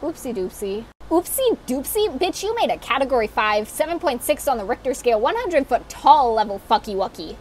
Oopsie doopsie. Oopsie doopsie? Bitch, you made a category 5, 7.6 on the Richter scale, 100 foot tall level fucky wucky.